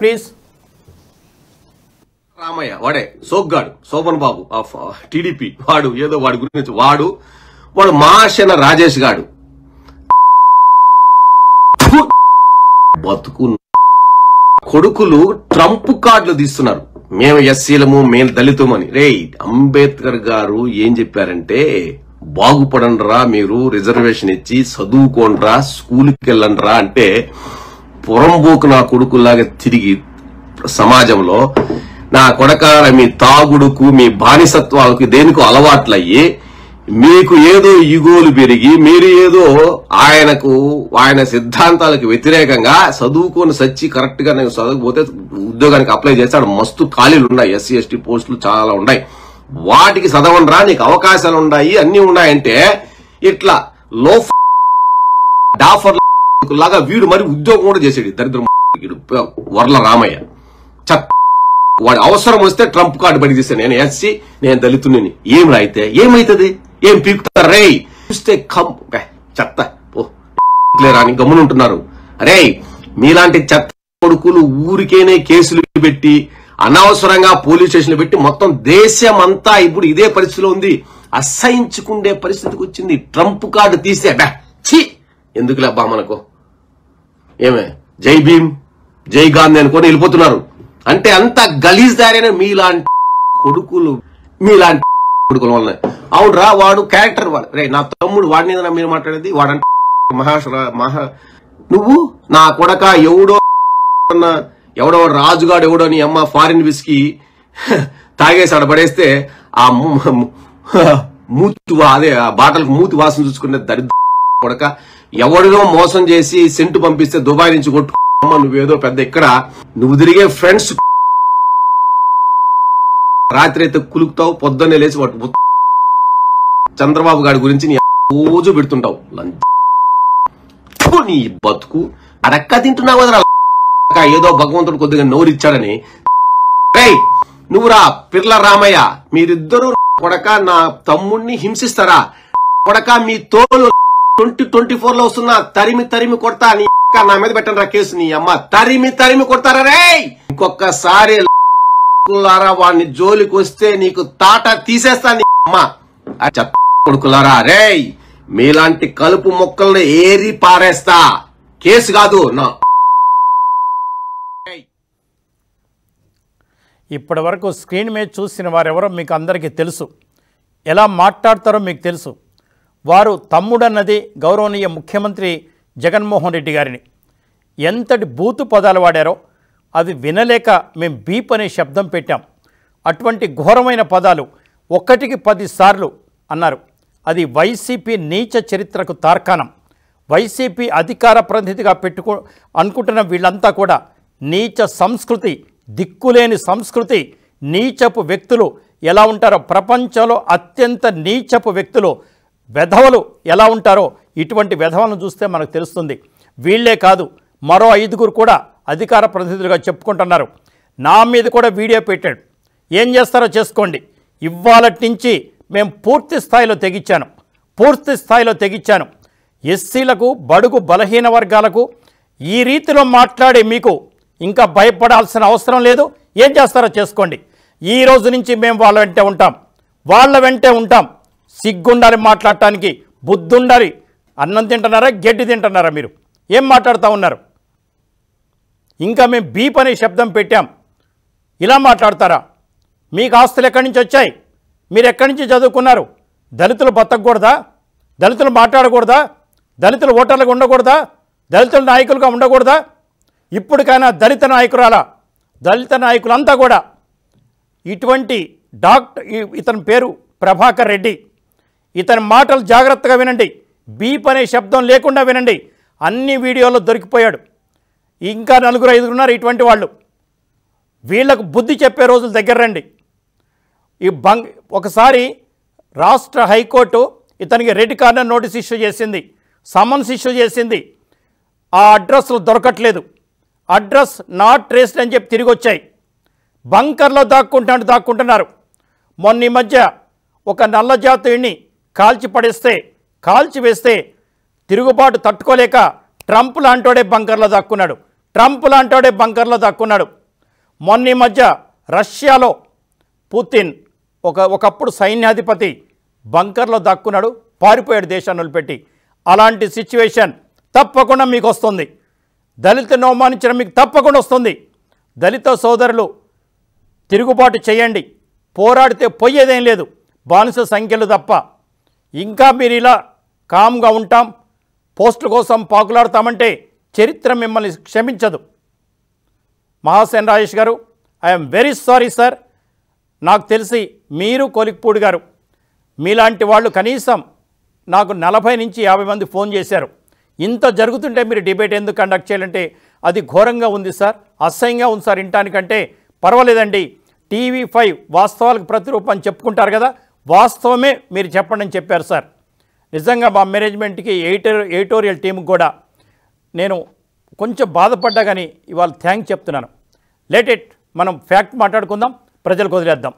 Please. Ramayya వాడే సోగ్గాడు Shobhan Babu of TDP వాడు ఏదో వాడి గురించి వాడు వాడు మాషన రాజేష్ గాడు. బతుకు కొడుకులు ట్రంప్ కార్డులు తీస్తున్నారు. మేము ఎస్సీలము మేము దళితమని రే అంబేద్కర్ గారు ఏం చెప్పారంటే బాగుపడండిరా మీరు రిజర్వేషన్ ఇచ్చి చదువుకోండిరా స్కూల్కి వెళ్ళండిరా అంటే పురంబోకు నా కొడుకులాగా తిరిగి సమాజంలో నా కొడక మీ తాగుడుకు మీ బానిసత్వాలకు దేనికో అలవాట్లయ్యి మీకు ఏదో ఈగోలు పెరిగి మీరు ఏదో ఆయనకు ఆయన సిద్ధాంతాలకు వ్యతిరేకంగా చదువుకొని సచ్చి కరెక్ట్గా నేను చదవకపోతే ఉద్యోగానికి అప్లై చేస్తాడు ఆడ మస్తు ఖాళీలు ఉన్నాయి ఎస్సీ ఎస్టీ పోస్టులు చాలా ఉన్నాయి. వాటికి చదవనరా నీకు అవకాశాలు ఉన్నాయి అన్ని ఉన్నాయంటే ఇట్లా లో డాఫర్ లాగా వీడు మరి ఉద్యోగం కూడా చేసాడు దరిద్రం వీడు. వర్ల రామయ్య. వాడు అవసరం వస్తే ట్రంప్ కార్డు పడి తీస్తే నేను ఎస్సీ నేను దళితుని ఏం రాయితే? ఏమైతుంది? ఏం పీకుతారు రే చూస్తే కమ్ చెత్త. పో అని గమ్మునుంటున్నారు. అరే మీలాంటి చెత్త కొడుకులు ఊరికేనే కేసులు పెట్టి అనవసరంగా పోలీస్ స్టేషన్లు పెట్టి మొత్తం దేశం అంతా ఇప్పుడు ఇదే పరిస్థితిలో ఉంది. అసహించుకుండే పరిస్థితికి వచ్చింది. ట్రంప్ కార్డు తీస్తే బా ఛీ! ఎందుకులే అబ్బా మనకు? ఏమే? జై భీమ్ జై గాంధీ అనుకొని వెళ్ళిపోతున్నారు. అంటే అంత గలీజ్ దారైన మీలాంటి కొడుకులు మీలాంటి కొడుకుల వల్ల అవునరా వాడు క్యారెక్టర్ వాడు. రే నా తమ్ముడు వాడిని ఏదైనా మీరు మాట్లాడేది? వాడంటే మహాశ్ర మహా నువ్వు నా కొడక ఎవడో ఎవడో రాజుగాడు ఎవడో నీ అమ్మ ఫారిన్ విస్కీ తాగేసి ఆడ పడేస్తే ఆ మూతి అదే ఆ బాటలకు మూతి వాసన చూసుకునే దరిద్ర కొడక ఎవడినో మోసం చేసి సెంటు పంపిస్తే దుబాయ్ నుంచి కొట్టు నువ్వేదో పెద్ద ఇక్కడ నువ్వు తిరిగే ఫ్రెండ్స్ రాత్రి అయితే కులుకుతావు పొద్దున్నే లేచి వాటి చంద్రబాబు గారి గురించి నీ రోజు పెడుతుంటావు. లంచ్. నీ బతుకు. అడక్క తింటున్నావు కదరా ఏదో భగవంతుడు కొద్దిగా నోరిచ్చాడని. నువ్వురా పిర్ల రామయ్య మీరిద్దరూ కొడక నా తమ్ముణ్ణి హింసిస్తారా? కొడక మీ తోలు ట్వంటీ ట్వంటీ ఫోర్లో వస్తున్నా తరిమి తరిమి కొడతా నీ నా మీద పెట్టండి రా కేసు నీ అమ్మ. తరిమి తరిమి కొడతారా రే? ఇంకొకసారి కొడుకులారా వాడిని జోలికి వస్తే నీకు తాట తీసేస్తా నీ అమ్మ. చెత్త కొడుకులారా రేయ్ మీలాంటి కలుపు మొక్కల్ని ఏరి పారేస్తా. కేసు కాదు నా ఇప్పటి వరకు స్క్రీన్ మీద చూసిన వారెవరో మీకు అందరికీ తెలుసు. ఎలా మాట్లాడతారో మీకు తెలుసు. వారు తమ్ముడన్నది గౌరవనీయ ముఖ్యమంత్రి జగన్మోహన్ రెడ్డి గారిని. ఎంతటి బూతు పదాలు వాడారో అవి వినలేక మేము బీప్ అనే శబ్దం పెట్టాం. అటువంటి ఘోరమైన పదాలు ఒక్కటికి పదిసార్లు అన్నారు. అది వైసీపీ నీచ చరిత్రకు తార్కాణం. వైసీపీ అధికార ప్రతినిధిగా పెట్టుకో అనుకుంటున్న వీళ్ళంతా కూడా నీచ సంస్కృతి దిక్కులేని సంస్కృతి నీచపు వ్యక్తులు ఎలా ఉంటారో ప్రపంచంలో అత్యంత నీచపు వ్యక్తులు వెధవలు ఎలా ఉంటారో ఇటువంటి వెధవలను చూస్తే మనకు తెలుస్తుంది. వీళ్ళే కాదు మరో ఐదుగురు కూడా అధికార ప్రతినిధులుగా చెప్పుకుంటున్నారు. నా మీద కూడా వీడియో పెట్టాడు. ఏం చేస్తారో చేసుకోండి. ఇవాళటి నుంచి మేము పూర్తి స్థాయిలో తెగించాను పూర్తి స్థాయిలో తెగించాను ఎస్సీలకు బడుగు బలహీన వర్గాలకు ఈ రీతిలో మాట్లాడే మీకు ఇంకా భయపడాల్సిన అవసరం లేదు. ఏం చేస్తారో చేసుకోండి. ఈ రోజు నుంచి మేము వాళ్ళ వెంటే ఉంటాం. వాళ్ళ వెంటే ఉంటాం. సిగ్గుండాలి మాట్లాడటానికి బుద్ధుండాలి అన్నం తింటున్నారా గడ్డి తింటున్నారా మీరు? ఏం మాట్లాడుతూ ఉన్నారు? ఇంకా మేము బీప్ అనే శబ్దం పెట్టాం. ఇలా మాట్లాడతారా? మీకు ఆస్తులు ఎక్కడి నుంచి వచ్చాయి? మీరు ఎక్కడి నుంచి చదువుకున్నారు? దళితులు బతకూడదా దళితులు మాట్లాడకూడదా? దళితులు ఓటర్లుగా ఉండకూడదా? దళితుల నాయకులుగా ఉండకూడదా? ఇప్పటికైనా దళిత నాయకురాల? దళిత నాయకులంతా కూడా ఇటువంటి డాక్టర్ ఇతని పేరు ప్రభాకర్ రెడ్డి. ఇతని మాటలు జాగ్రత్తగా వినండి. బీప్ అనే శబ్దం లేకుండా వినండి. అన్ని వీడియోల్లో దొరికిపోయాడు. ఇంకా నలుగురు ఐదుగురు ఉన్నారు ఇటువంటి వాళ్ళు. వీళ్ళకు బుద్ధి చెప్పే రోజులు దగ్గర రండి. ఈ బంగ్ ఒకసారి రాష్ట్ర హైకోర్టు ఇతనికి రెడ్ కార్నర్ నోటీస్ ఇష్యూ చేసింది. సమన్స్ ఇష్యూ చేసింది. ఆ అడ్రస్లు దొరకట్లేదు. అడ్రస్ నాట్ ట్రేస్డ్ అని చెప్పి తిరిగి వచ్చాయి బంకర్లో దాక్కుంటాడు దాక్కుంటున్నారు. మొన్న ఈ మధ్య ఒక నల్ల జాతీయుడిని కాల్చి పడేస్తే కాల్చి వేస్తే తిరుగుబాటు తట్టుకోలేక ట్రంప్ లాంటోడే బంకర్లో దాక్కున్నాడు. ట్రంప్ లాంటోడే బంకర్లో దక్కున్నాడు. మొన్న మధ్య రష్యాలో పుతిన్ ఒక ఒకప్పుడు సైన్యాధిపతి బంకర్లో దక్కున్నాడు పారిపోయాడు దేశాన్ని వదిలిపెట్టి. అలాంటి సిచ్యువేషన్ తప్పకుండా మీకు వస్తుంది దళితులను అవమానించడం మీకు తప్పకుండా వస్తుంది. దళిత సోదరులు తిరుగుబాటు చేయండి. పోరాడితే పోయేదేం లేదు. బానిస సంఖ్యలు తప్ప ఇంకా మీరు ఇలా కామ్గా ఉంటాం పోస్టుల కోసం పాకులాడతామంటే చరిత్ర మిమ్మల్ని క్షమించదు. మహాసేన్ రాజేష్ గారు ఐఎమ్ వెరీ సారీ సార్ నాకు తెలిసి మీరు కొలిక్పూడి గారు మీలాంటి వాళ్ళు కనీసం నాకు నలభై నుంచి యాభై మంది ఫోన్ చేశారు. ఇంత జరుగుతుంటే మీరు డిబేట్ ఎందుకు కండక్ట్ చేయాలంటే అది ఘోరంగా ఉంది సార్ అసహ్యంగా ఉంది సార్ ఇంటానికంటే పర్వాలేదండి. టీవీ ఫైవ్ వాస్తవాలకు ప్రతిరూపం చెప్పుకుంటారు కదా వాస్తవమే మీరు చెప్పండి అని చెప్పారు సార్. నిజంగా మా మేనేజ్మెంట్కి ఎయిటో ఎడిటోరియల్ టీంకి కూడా నేను కొంచెం బాధపడ్డా కానీ ఇవాళ థ్యాంక్ చెప్తున్నాను. లేట్ ఇట్ మనం ఫ్యాక్ట్ మాట్లాడుకుందాం ప్రజలకు వదిలేద్దాం.